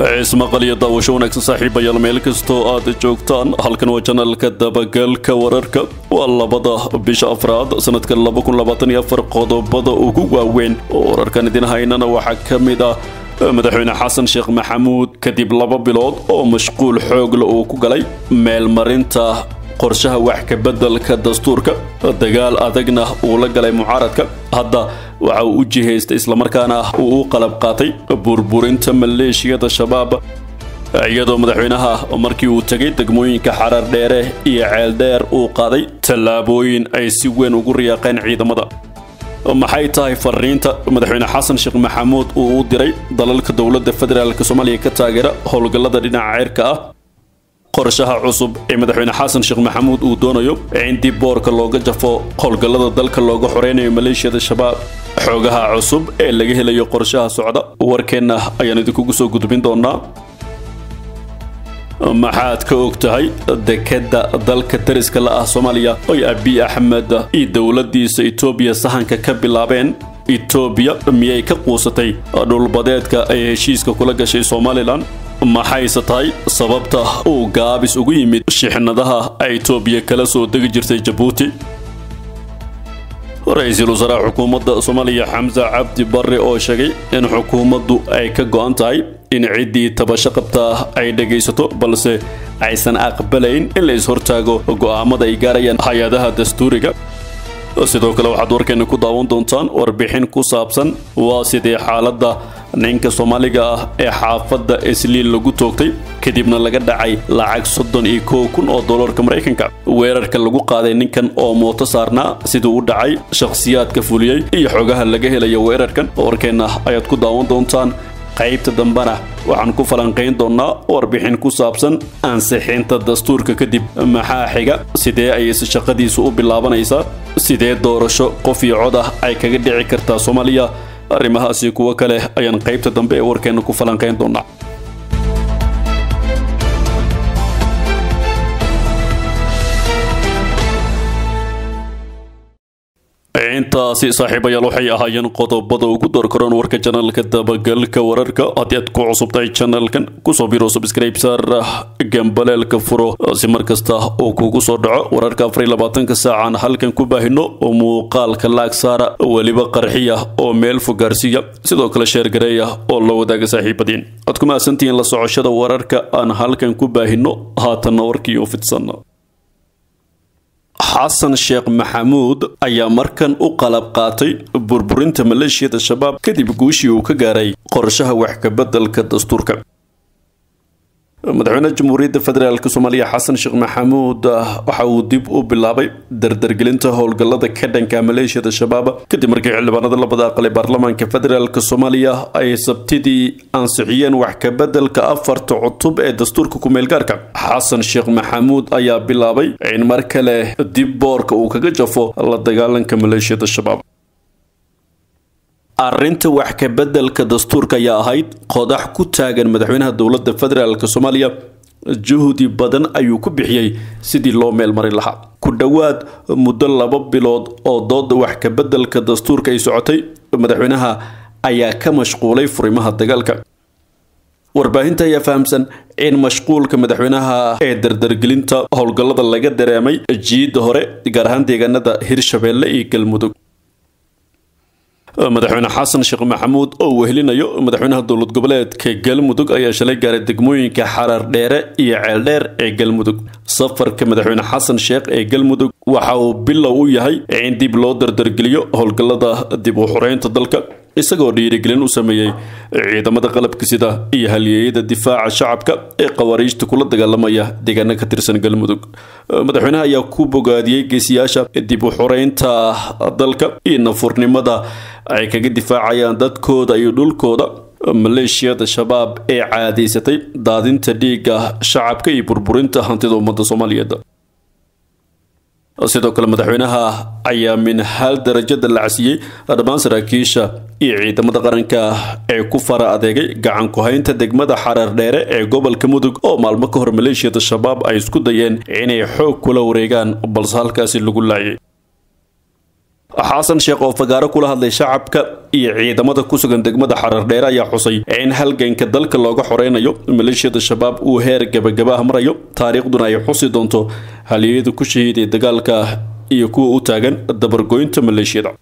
ismaqal iyo daawasho wanaagsan saaxiibayaal meel kastoo aad joogtaan halkan waa janalka dabagalka wararka. Waa labada bisha afraad sanadka qodobada ugu waaweyn oo wararkan idin haynana waxaa ka mid ah madaxweyne xasan sheekh maxamuud kadib laba bilood oo mashquul xoogle uu ku galay meelmarinta qorshaha wax ka beddelka dastuurka dagaal adagna uu la galay mucaaradka. Hadda waxa uu u jihaystay islamarkaana uu u qalab qaatay burburinta maleeshiyada shabaab. Iyadoo madaxweynaha markii uu tegay degmooyinka xarar dheere iyo ceeldheer uu qaaday tallaabooyin ay si weyn ugu riyaaqeen ciidamada. Maxay tahay fariinta? Madaxweyne xasan sheekh maxamuud uu u diray dalalka dowladda federaalk soomaaliya ka taageera howlgallada dhinaca ceyrka ah qorshaha cusub ee madaxweyne xasan sheekh maxamuud uu doonayo in dib boorka looga jafo howlgallada dalka looga xoreynayo maleeshiyada shabaab. Xoogaha cusub ee laga helayo qorshaha socda warkeenna ayaan idinkugu soo gudbin doonaa maxaad ka og tahay dekeda dalka dariska la ah soomaaliya oy abiy axmed iyo dowladiisa etoobiya sahanka ka bilaabeen? Etoobiya miyay ka quusatay dhulbadeedka ay heshiiska kula gashay somalilan maxayse tahay sababta uu gaabis ugu yimid shixnadaha ay etoobiya kala soo degi jirtay jabuuti. Ra'iisul wasaaraha xukuumadda soomaaliya xamse cabdi barre oo sheegay in xukuumaddu ay ka go-an tahay in ciddii tabasho qabtaa ay dhagaysato balse aysan aqbalayn in la is-hortaago go'aamada ay gaarayaan hay'adaha dastuuriga. Sidoo kale waxaad warkeena ku daawan doontaan warbixin ku saabsan waa sidee xaaladda ninka soomaaliga ah ee xaafadda isliil lagu toogtay kadibna laga dhacay lacag soddon iyo kow kun oo dollarka maraykanka. Weerarka lagu qaaday ninkan oo mooto saarnaa siduu u dhacay shakhsiyaadka fuliyey iyo xogaha laga helaya weerarkan. Warkeenna ayaad ku daawan doontaan qaybta dambena waxaan ku falanqayn doonaa warbixin ku saabsan ansixinta dastuurka kadib. Maxaa xiga? Sidee ayayse shaqadiisu u bilaabanaysaa? Sidee doorasho? Qof iyo cod ah ay kaga dhici kartaa soomaaliya arrimahaasi kuwo kale ayaan qaybta dambe ee warkeenna ku falanqayn doonaa intaasi saaxiibayaal waxay ahaayeen qodobada ugu doorkaroon warka janalka dabagalka wararka. Haddii aad ku cusubtahay janalkan ku soo biro subscribe saar gambaleelka furo si mar kasta uu kugu soo dhaco. Wararka afar labaatanka saacaan halkan ku baahino oo muuqaalka laag saara weliba qarxiya oo meel fogaarsiya sidoo kale sheergareeya oo la wadaaga saaxiibadiin. Aad ku mahadsantihiin la socoshada wararka aan halkan ku baahino haatanna warkii u fidsan xasan sheekh maxamuud ayaa markan u qalab qaatay burburinta maleeshiyada shabaab kadib guushii uu ka gaaray qorshaha wax ka beddelka dastuurka madaxweynaha jamhuuriyadda federaalk soomaaliya xasan sheekh maxamuud waxa uu dib u bilaabay dardargelinta howlgallada ka dhanka maleeshiyada shabaab kadib markii xildhibaanada labada aqal baarlamaanka federaalk soomaaliya ay sabtidii ansixiyeen wax ka beddelka afarta cutub ee dastuurka ku-meelgaarka xasan sheekh maxamuud ayaa bilaabay in mar kale dib boorka uu kaga jafo la dagaalanka maleeshiyada shabaab arrinta wax ka beddelka dastuurka ayaa ahayd qodax ku taagan madaxweynaha dowladda federaalk soomaaliya. Juhdi badan ayuu ku bixiyey sidii loo meelmarin lahaa. Ku dhowaad muddo laba bilood oo dooda wax ka beddelka dastuurka ay socotay madaxweynaha ayaa ka mashquulay furimaha dagaalka. Warbaahinta ayaa fahamsan in mashquulka madaxweynaha ee dardargelinta howlgallada laga dareemay jiidda hore gaar ahaan deegaanada hirshabeelle iyo galmudug madaxweyne xasan sheekh maxamuud oo wehelinayo. Madaxweynaha dowlad goboleedka galmudug ayaa shalay gaaray degmooyinka xarar dheere iyo ceeldheer ee galmudug. Safarka madaxweyne xasan sheekh ee galmudug waxa uu bilow u yahay in dib loo dardargeliyo howlgallada dib u xoreynta dalka isagoo dhiirigelin u sameeyey ciidamada qalabka sida iyo halyeeyada difaaca shacabka ee khawaariijta kula dagaalamaya deegaano ka tirsan galmudug. Madaxweynaha ayaa ku bogaadiyey geesiyaasha dib u xoreynta dalka iyo nafurnimada. Ay kaga difaacayaan dadkooda iyo dhulkooda. Maleeshiyada shabaab ee caadaysatay daadinta dhiigga shacabka iyo burburinta hantida ummadda soomaaliyeed sidoo kale madaxweynaha ayaa min hal darajada la casiyey dhammaan saraakiisha iyo ciidamada qaranka ee ku fara adeegay gacan ku-haynta degmada xarar dheere ee gobolka mudug oo maalmo ka hor maleeshiyada shabaab ay isku dayeen inay xoog kula wareegaan balse halkaasi lagu laayay xasan sheekh oo fagaaro kula hadlay shacabka iyo ciidamada ku sugan degmada xarardheere ayaa xusay. In halganka dalka looga xoreynayo maleeshiyada shabaab uu heer gabagabaha marayo taariikhduna ay xusi doonto haliyada ku shahiiday dagaalka iyo kuwa u taagan dabargoynta maleeshiyada.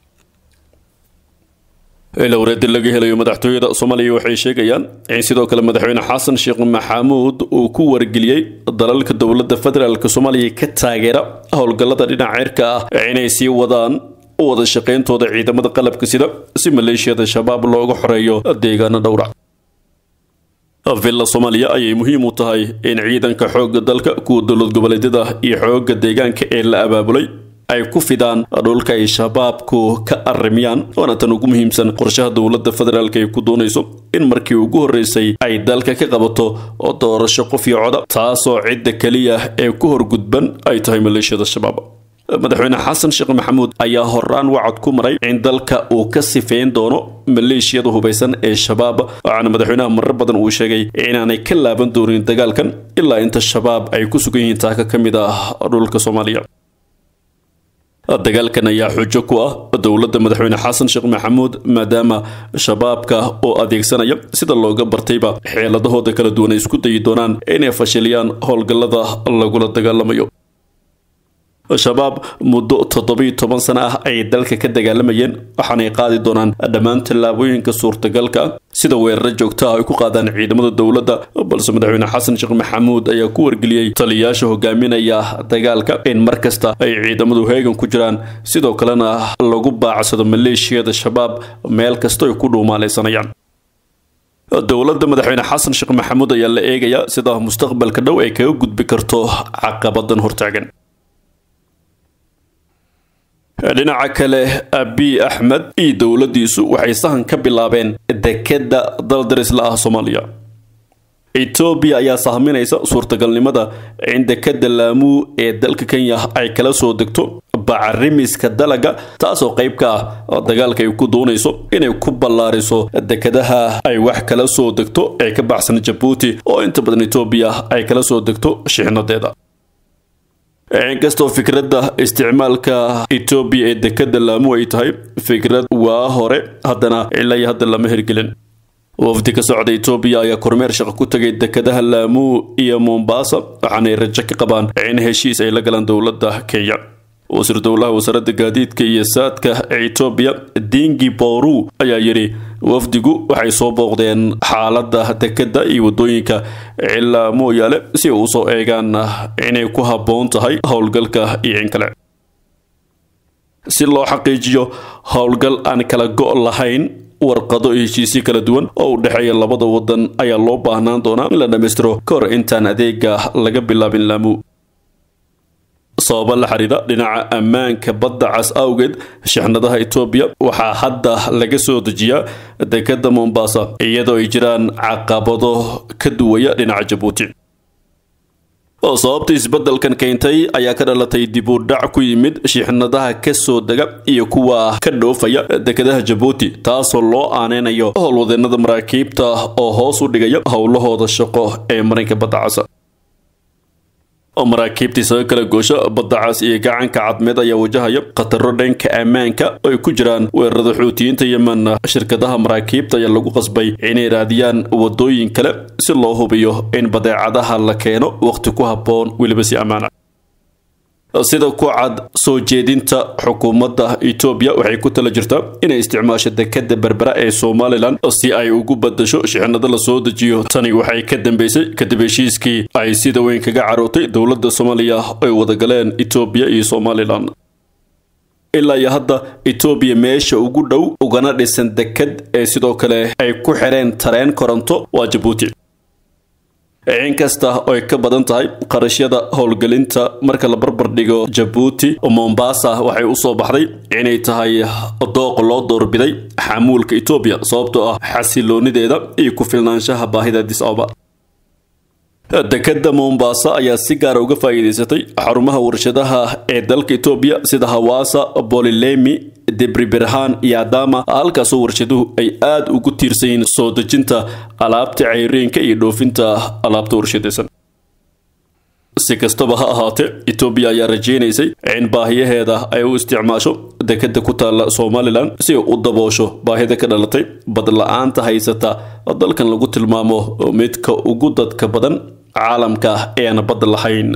Ilowreedi laga helayo madaxtooyada soomaaliya waxay sheegayaan in sidoo kale madaxweyne xasan sheekh maxamuud uu ku wargeliyey dalalka dowladda federaalk soomaaliya ka taageera howlgallada dhinaca cirka ah. Inay sii wadaan wada shaqayntooda ciidamada qalabka sida si maleeshiyada shabaab looga xoreeyo deegaano dhowra villa soomaaliya ayay muhiim u tahay in ciidanka xoogga dalka kuwa dowlad goboleedyada iyo xoogga deegaanka ee la abaabulay ay ku fidaan dhulka ay shabaabku ka arrimiyaan waana tan ugu muhiimsan qorshaha dowladda federaalk ay ku doonayso in markii ugu horreysay ay dalka ka qabato oo doorasho qof iyo coda taasoo cidda keliya ee ku horgudban ay tahay maleeshiyada shabaab madaxweyne xasan sheekh maxamuud ayaa horaan wacad ku maray in dalka uu ka sifeyn doono maleeshiyada hubaysan ee shabaab. Waxaana madaxweynaha marar badan uu sheegay inaanay ka laaban doonin dagaalkan ilaa inta shabaab ay ku sugan yihiin taaka ka mid ah dhulka soomaaliya. Dagaalkan ayaa xujo ku ah dowladda madaxweyne xasan sheekh maxamuud maadaama shabaabka oo adeegsanaya sida looga bartayba xeeladahooda kala duwan ay isku dayi doonaan inay fashiliyaan howlgallada lagula dagaalamayo shabaab muddo toddobiyo toban sano ah ay dalka ka dagaalamayeen waxaanay qaadi doonaan dhammaan tallaabooyinka suurtagalka. Sida weeraro joogta ah ay ku qaadaan ciidamada dowladda balse madaxweyne xasan sheekh maxamuud ayaa ku wargeliyey taliyayaasha hogaaminaya dagaalka in mar kasta ay ciidamadu heegan ku jiraan. Sidoo kalena lagu baacsado maleeshiyada shabaab meel kasta ay ku dhuumaalaysanayaan. Dowladda madaxweyne xasan sheekh maxamuud ayaa la eegayaa sida mustaqbalka dhow ay kaga gudbi karto caqabadan hortaagan dhinaca kale abiy axmed iyo dowladdiisu waxay sahan ka bilaabeen dekedda daldarisla ah soomaaliya. Etoobiya ayaa sahminaysa suurtagalnimada in dekedda laamuu ee dalka kenya ay kala soo degto bacarimiska dalaga taasoo qayb ka ah dagaalka ay ku doonayso inay ku ballaariso dekedaha ay wax kala soo degto ee ka baxsan jabuuti oo inta badan etoobiya ay kala soo degto shixnadeeda inkastoo fikradda isticmaalka etoobiya ee dekedda laamu ay tahay fikrad waa hore haddana iyo hadda lama hirgelin. Wafdi ka socda etoobiya ayaa kormeer shaqo ku tagay dekedaha laamu iyo mombasa waxaanay rajo ka qabaan in heshiis ay la galaan dowladda kenya wasiir dowlaha wasaaradda gaadiidka iyo saadka ee dingi boru ayaa yidhi wafdigu waxay soo booqdeen xaaladda dekedda iyo waddooyinka cilaa mooyaale si ay u soo eegaan inay ku habboon tahay howlgalka iyo in kale. Si loo xaqiijiyo howlgal aan kala go' lahayn warqado heshiisyo kala duwan oo u dhexeeya labada waddan ayaa loo baahnaan doonaa in la dhammaystiro ka hor intaan adeega laga bilaabin laamu sababa la xiriira dhinaca ammaanka badda cas awgeed shixnadaha etoobiya waxaa hadda laga soo dejiyaa dekedda mombasa iyadoo ay jiraan caqabado ka duwaya dhinaca jabuuti. Sababta isbeddelkan keentay ayaa ka dhalatay dib u dhac ku yimid shixnadaha ka soo dega iyo kuwa ka dhoofaya dekedaha jabuuti taasoo loo aaneynayo howlwadeennada maraakiibta oo hoos u dhigaya howlahooda shaqo ee marinka badda casa maraakiibtii saga kala goosha badda cas iyo gacanka cadmeed ayaa wajahaya khataro dhanka ammaanka oo ay ku jiraan weerarada xuutiyiinta yemen. Shirkadaha maraakiibta ayaa lagu qasbay inay raadiyaan wadooyin kale si loo hubiyo in badeecadaha la keeno waqti ku habboon weliba si ammaana sida ku cad soo jeedinta xukuumadda etoobiya waxay ku tala jirtaa inay isticmaasho dekeda berbera ee somalilan si ay ugu badasho shixnado la soo dejiyo. Tani waxay ka dambeysay kadib heshiiskii ay sida weyn kaga carootay dowladda soomaaliya ay wadagaleen etoobiya iyo somalilan. Ilaa iyo hadda etoobiya meesha ugu dhow ugana dhisan deked ee sidoo kale ay ku xireen tareen koronto waa jabuuti inkasta oo ay ka badan tahay qarashyada howlgelinta. Marka la barbar dhigo jabuuti mombasa waxay u soo baxday inay tahay dooq loo doorbiday xamuulka etoobiya sababtoo ah xasiloonideeda iyo ku filnaanshaha baahida addis ababa dekeda mombasa ayaa si gaara uga faa'iidaysatay xarumaha warshadaha ee dalka etoobiya sida hawaasa bolilemi debriberhan iyo adama halkaasoo warshaduhu ay aada ugu tiirsan yihiin soo dejinta alaabta cayriinka iyo dhoofinta alaabta warshadaysan. Si kastaba ha ahaatee etoobiya ayaa rajaynaysay in baahiyaheeda ay u isticmaasho dekeda ku taalla somalilan si u daboosho baahida ka dhalatay badla-aanta haysata dalkan lagu tilmaamo midka ugu dadka badan caalamka ee aan bad lahayn.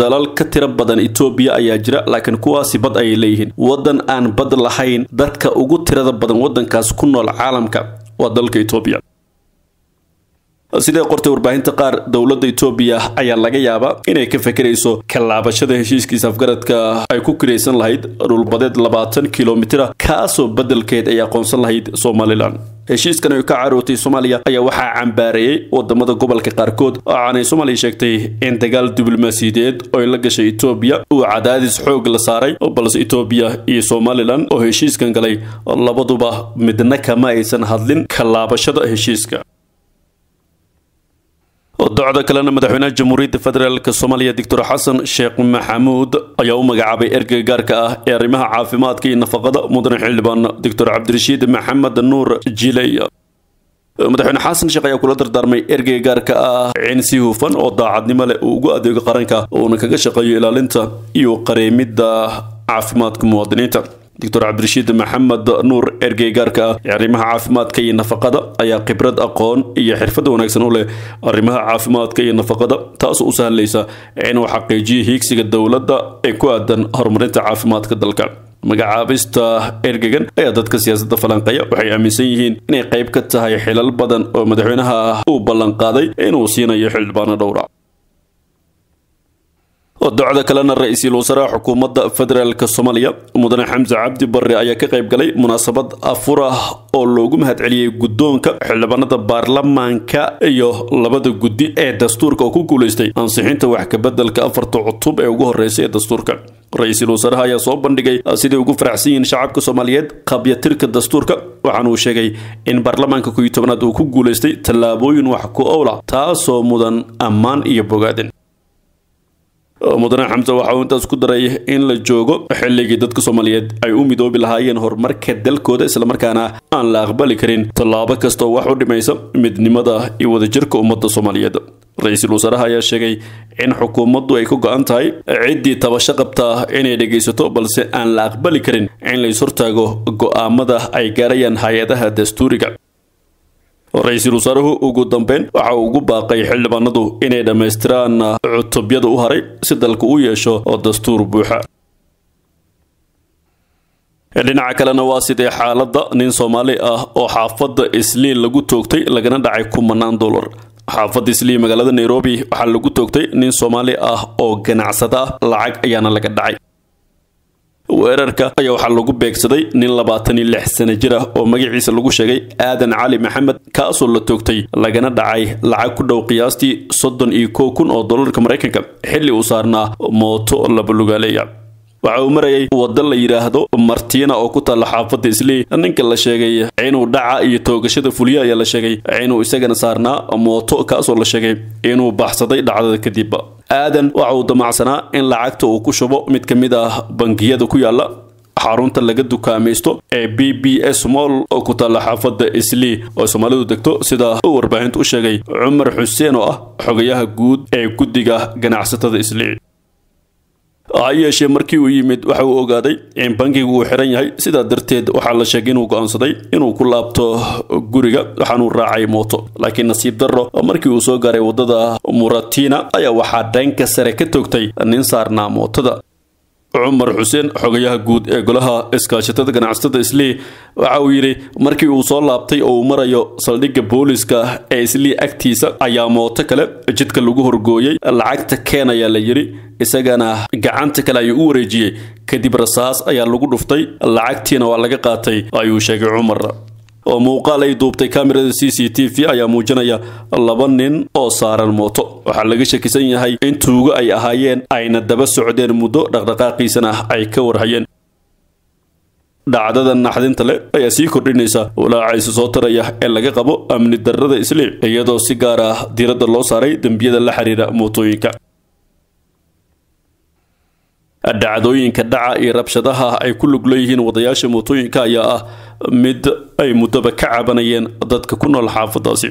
Dalal ka tiro badan etoobiya ayaa jira laakiin kuwaasi bad ayay leeyihiin. Waddan aan bad lahayn dadka ugu tirada badan waddankaas ku nool caalamka waa dalka etoobiya sidee qortay warbaahinta qaar dowladda etoobiya ayaa laga yaabaa inay ka fekerayso kallaabashada heshiiskiisa afgaradka ay ku kiraysan lahayd dhulbadeed labaatan kilomitira kaasoo beddelkeed ay aqoonsan lahayd somalilan heshiiskan ay ka carootay soomaaliya ayaa waxaa cambaareeyey waddamada gobolka qaarkood waxaanay soomaaliya sheegtay in dagaal diblomaasiyadeed oo la gashay etoobiya uu cadaadis xoog la saaray balse etoobiya iyo somalilan oo heshiiskan galay labaduba midna kama aysan hadlin kallaabashada heshiiska docda kalena madaxweynaha jamhuuriyadda federaalk soomaaliya doctor xasan sheekh maxamuud ayaa u magacaabay ergeyga gaarka ah ee arrimaha caafimaadka iyo nafaqada mudane xildhibaan doctor cabdirashiid maxamed nuur jiley madaxweyne xasan sheekh ayaa kula dardaarmay ergeyga gaarka ah in si hufan oo daacadnimo leh uu ugu adeego qaranka uuna kaga shaqeeyo ilaalinta iyo qareemidda caafimaadka muwaadiniinta doctor cabdirashiid maxamed nuur ergey gaarka ah ee arrimaha caafimaadka iyo nafaqada ayaa khibrad aqoon iyo xirfad wanaagsan u leh arrimaha caafimaadka iyo nafaqada taasoo u sahlaysa inuu xaqiijiyo hiigsiga dowladda ee ku aadan horumarinta caafimaadka dalka. Magacaabista ergegan ayaa dadka siyaasadda falanqeeya waxay aaminsan yihiin inay qayb ka tahay xilal badan oo madaxweynaha uu ballanqaaday inuu siinayo xildhibaano dhowra docda kalena ra'iisul wasaaraha xukuumadda federaalk soomaaliya mudane xamse cabdi barre ayaa ka qayb galay munaasabad afur ah oo loogu mahadceliyey guddoonka xildhibaanada baarlamaanka iyo labada guddi ee dastuurka oo ku guulaystay ansixinta wax kabeddelka afarta cutub ee ugu horreysay ee dastuurka. Ra'iisul wasaaraha ayaa soo bandhigay siday ugu faraxsan yihiin shacabka soomaaliyeed qabyatirka dastuurka waxaana uu sheegay in baarlamaanka kow iyo tobanaad uu ku guulaystay tallaabooyin wax ku owla taasoo mudan ammaan iyo bogaadin mudane xamse waxa uu intaas ku daray in la joogo xilligii dadka soomaaliyeed ay u midoobi lahaayeen horumarka dalkooda islamarkaana aan la aqbali karin. Tallaabo kasta oo wax u dhimaysa midnimada iyo wadajirka ummadda soomaaliyeed. Ra'iisul wasaaraha ayaa sheegay in xukuumaddu ay ka go-an tahay ciddii tabasho qabta inay dhegaysato balse aan la aqbali karin in la ishortaago go'aamada ay gaarayaan hay'adaha dastuuriga ra'iisul wasaaruhu ugu dambeyn waxa uu ugu baaqay xildhibaanadu inay dhammaystiraan cutubyada u haray si dalku u yeesho oo dastuur buuxa. Dhinaca kalena waa sidee xaaladda nin soomaali ah oo xaafadda isliin lagu toogtay lagana dhacay kumanaan dollar? Xaafadda isliin magaalada nairobi waxaa lagu toogtay nin soomaali ah oo ganacsada ah lacag ayaana laga dhacay weerarka ayaa waxaa lagu beegsaday nin labaatan iyo lix sano jir ah oo magaciisa lagu sheegay aadan cali maxamed kaasoo la toogtay lagana dhacay lacag ku dhow qiyaastii soddon iyo kow kun oo dollarka maraykanka xilli uu saarnaa mooto labalugaaleeya waxa uu marayay waddo la yidhaahdo martiina oo ku taalla xaafadda islii. Ninka la sheegay inuu dhaca iyo toogashada fuliya ayaa la sheegay inuu isagana saarnaa mooto kaasoo la sheegay inuu baxsaday dhacdada kadib aadan waxa uu damacsanaa in lacagta uu ku shubo mid ka mid ah bangiyada ku yaalla. Xarunta laga dukaamaysto ee b b s moll oo ku taalla xaafadda islii oo soomaalidu degto sida uu warbaahintu u sheegay cumar xuseen oo ah xogayaha guud ee guddiga ganacsatada islii ha yeeshee markii uu yimid waxa uu ogaaday in bankigu uu xiran yahay. Sidaa darteed waxaa la sheegay inuu go'aansaday inuu ku laabto guriga. Waxaanuu raacay mooto laakiin nasiib darro. Markii uu soo gaaray waddada muratina ayaa waxaa dhanka sare ka toogtay nin saarnaa mootada cumar xuseen xogayaha guud ee golaha iskaashatada ganacsatada islii waxa uu yidhi markii uu soo laabtay oo uu marayo saldhigga booliska ee islii agtiisa ayaa mooto kale jidka lagu horgooyey lacagta keen ayaa la yidhi. Isagana gacanta kale ayuu u wareejiyey. Kadib rasaas ayaa lagu dhuftay lacagtiina waa laga qaatay ayuu sheegay cumar oo muuqaal ay duubtay kamerada c c t v ayaa muujinaya laba nin oo saaran mooto. Waxaa laga shakisan yahay in tuugo ay ahaayeen ayna daba socdeen muddo dhaqdhaqaaqiisana ay ka warhayeen. Dhacdada naxdinta leh ayaa sii kordhinaysa walaacaysa soo taraya ee laga qabo amni darrada islii iyadoo si gaar ah diiradda loo saaray dembiyada la xiriira mootooyinka dhacdooyinka dhaca iyo rabshadaha ay ku lug leeyihiin wadayaasha mootooyinka ayaa ah mid ay muddaba ka cabanayeen dadka ku nool xaafadaasi.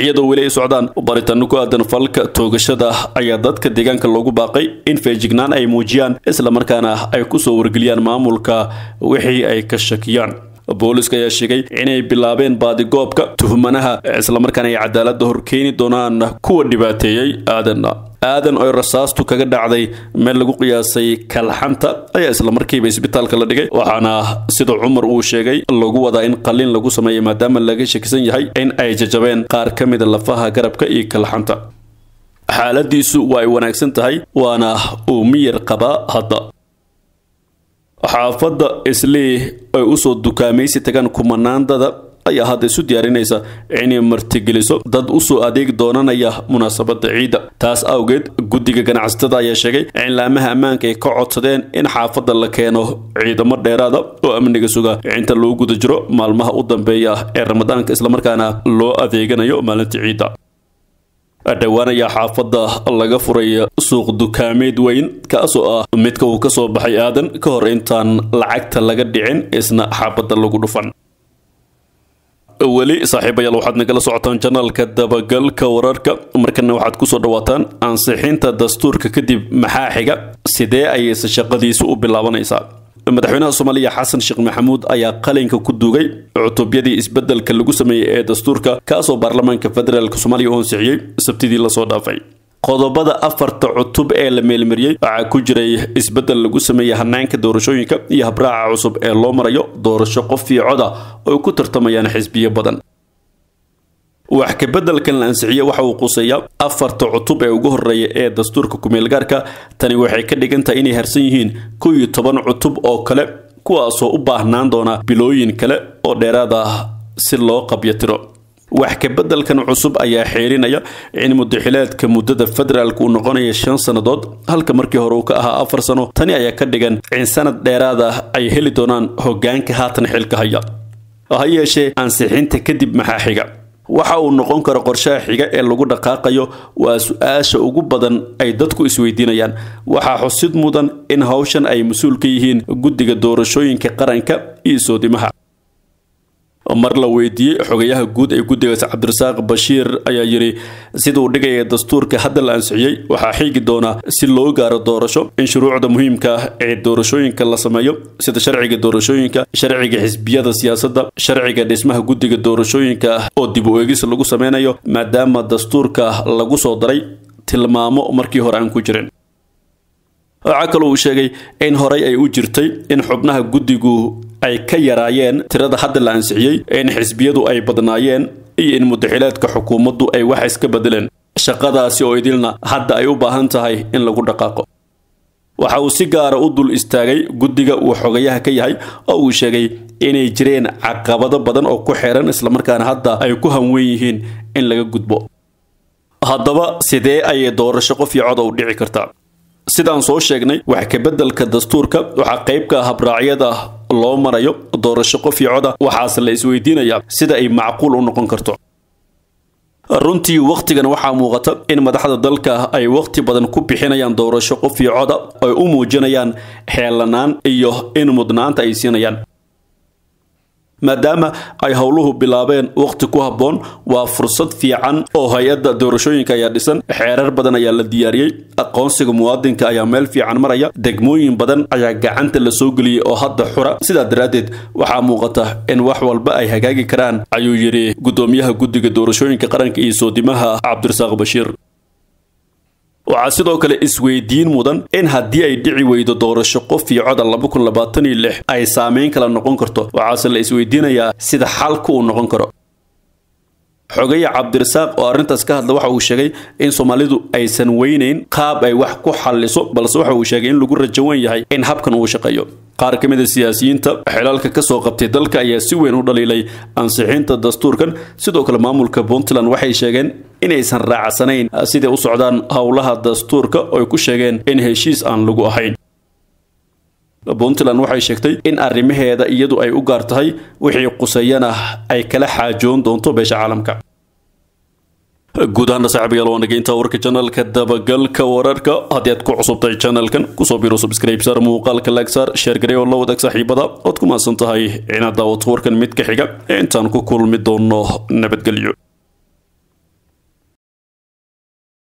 Iyadoo weli ay socdaan baritaano ku aadan falka toogashada ayaa dadka deegaanka loogu baaqay in feejignaan ay muujiyaan islamarkaana ay ku soo wargeliyaan maamulka wixii ay ka shakiyaan. Booliska ayaa sheegay inay bilaabeen baadigoobka tuhmanaha islamarkaana ay cadaaladda horkeeni doonaan kuwa dhibaateeyey aadan aadan oo rasaastu kaga dhacday meel lagu qiyaasay kalxanta ayaa islamarkiiba isbitaalka la dhigay. Waxaana sida cumar uu sheegay lagu wadaa in qalliin lagu sameeyay maadaama laga shakisan yahay in ay jajabeen qaar ka mida lafaha garabka iyo kalxanta. Xaaladiisu waa ay wanaagsan tahay waana uu miyir qabaa hadda. Xaafadda islii ay u soo dukaamaysi tagaan kumanaandada ayaa hadda isu diyaarinaysa inay martigeliso. Dad u soo adeeg doonanaya munaasabada ciidda. Taas awgeed guddiga ganacsatada ayaa sheegay in laamaha ammaanka ay ka codsadeen in xaafadda la keeno ciidamo dheeraada oo amniga suga. Inta loo guda jiro maalmaha u dambeeya ee ramadaanka islamarkaana loo adeeganayo maalinta ciidda. Dhowaan ayaa xaafadda laga furay suuq dukaameed weyn kaasoo ah midka uu ka soo baxay aadan ka hor intaan lacagta laga dhicin isna xaafadda lagu dhufan weli saaxiibayaal waxaad nagala socotaan janaalka dabagalka wararka. Markana waxaad ku soo dhawaataan ansixinta dastuurka kadib maxaa xiga sidee ayayse shaqadiisu u bilaabanaysaa? Madaxweynaha soomaaliya xasan sheekh maxamuud ayaa qalinka ku duugay cutubyadii isbeddelka lagu sameeyey ee dastuurka kaasoo baarlamaanka federaalk soomaaliya u ansixiyey. Sabtidii la soo dhaafay qodobada afarta cutub ee la meelmariyey waxaa ku jiray isbeddel lagu sameeyey hanaanka doorashooyinka iyo habraaca cusub ee loo marayo doorasho qof iyo coda oo ku tartamayaan xisbiyo badan. Wax kabedelkan la ansixiye waxa uu quseeyaa afarta cutub ee ugu horreeya ee dastuurka kumeelgaarka tani waxay ka dhigan tahay inay harsan yihiin kow iyo toban cutub oo kale kuwaasoo u baahnaan doona bilooyin kale oo dheeraad ah si loo qabyatiro wax kabedelkan cusub ayaa xeerinaya in mudaxileedka muddada federaalk uu noqonaya shan sannadood halka markii hore uu ka ahaa afar sano. Tani ayaa ka dhigan in sanad dheeraad ah ay heli doonaan hogaanka haatan xilka haya. Ha yeeshee ansixinta kadib maxaa xiga waxa uu noqon karo qorshaha xiga ee lagu dhaqaaqayo waa su'aasha ugu badan ay dadku isweydiinayaan. Waxaa xusid mudan in hawshan ay mas'uul ka yihiin guddiga doorashooyinka qaranka iyo soodimaha mar la weydiiyey xogayaha guud ee guddigaas cabdirasaaq bashiir ayaa yidhi siduu dhigaya dastuurka hadda la ansixiyey waxaa xigi doona si loo gaaro doorasho in shuruucda muhiimka ah ee doorashooyinka la sameeyo sida sharciga doorashooyinka sharciga xisbiyada siyaasadda sharciga dhismaha guddiga doorashooyinka oo dib u eegis lagu sameynayo maadaama dastuurka lagu soo daray tilmaamo markii hore aan ku jirin. Waxaa kaloo uu sheegay in horay ay u jirtay in xubnaha guddigu ay ka yaraayeen tirada hadda la ansixiyey in xisbiyadu ay badnaayeen iyo in mudaxileedka xukuumaddu ay wax iska bedeleen shaqadaasi oo idilna hadda ay u baahan tahay in lagu dhaqaaqo. Waxa uu si gaara u dul istaagay guddiga uu xogayaha ka yahay oo uu sheegay inay jireen caqabado badan oo ku xeeran islamarkaana hadda ay ku hanwen yihiin in laga gudbo. Haddaba sidee ayay doorasho qof iyo coda u dhici kartaa? Sidaan soo sheegnay wax kabedelka dastuurka waxaa qayb ka ah habraacyada loo marayo doorasho qof iyo coda. Waxaase la isweydiinayaa sida ay macquul u noqon karto. Runtii wakhtigan waxaa muuqata in madaxda dalka ay wakhti badan ku bixinayaan doorasho qof iyo coda ay u muujinayaan xeelanaan iyo in mudnaanta ay siinayaan maadaama ay howluhu bilaabeen wakhti ku habboon waa fursad fiican oo hay'adda doorashooyinka ayaa dhisan. Xeerar badan ayaa la diyaariyey. Aqoonsiga muwaadinka ayaa meel fiican maraya. Degmooyin badan ayaa gacanta la soo geliyey oo hadda xura. Sidaa daraaddeed waxaa muuqata in wax walba ay hagaagi karaan ayuu yidhi guddoomiyaha guddiga doorashooyinka qaranka iyo soodimaha cabdirasaaq bashiir waxaa sidoo kale isweydiin mudan in haddii ay dhici weydo doorasho qof iyo coda ay saameyn kala noqon karto. Waxaase la isweydiinayaa sida xalka uu noqon karo. Xogaya cabdirasaaq oo arrintaas ka hadla waxa uu sheegay in soomaalidu aysan weynayn qaab ay wax ku xalliso balse waxa uu sheegay in lagu rajawan yahay in habkan uu shaqeeyo. Qaar ka mid a siyaasiyiinta xilaalka ka soo qabtay dalka ayaa si weyn u dhaliilay ansixinta dastuurkan. Sidoo kale maamulka puntland waxay sheegeen inaysan raacsanayn siday u socdaan howlaha dastuurka oo ay ku sheegeen in heshiis aan lagu ahayn. Puntland waxay sheegtay in arrimaheeda iyadu ay u gaar tahay wixii quseeyana ay kala xaajoon doonto beesha caalamka. Guud ahaana saaxiibayaal waa nageynta warka janalka dabagalka wararka. Haddii aad ku cusubtahay janalkan ku soo biro subscribe saar muuqaalka laag saar sheer garey oo la wadaag saaxiibada. Ood ku mahadsan tahay inaad daawato warkan mid ka xiga. Intaan ku kulmi doono nabadgelyo